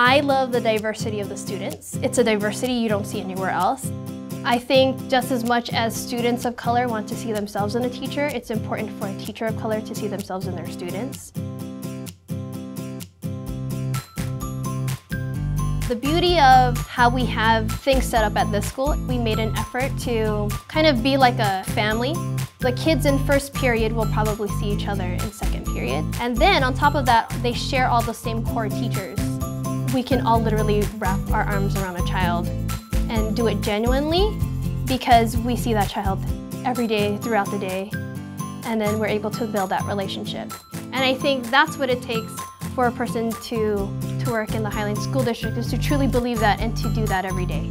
I love the diversity of the students. It's a diversity you don't see anywhere else. I think just as much as students of color want to see themselves in a teacher, it's important for a teacher of color to see themselves in their students. The beauty of how we have things set up at this school, we made an effort to kind of be like a family. The kids in first period will probably see each other in second period. And then on top of that, they share all the same core teachers. We can all literally wrap our arms around a child and do it genuinely because we see that child every day throughout the day and then we're able to build that relationship. And I think that's what it takes for a person to, to work in the Highline School District is to truly believe that and to do that every day.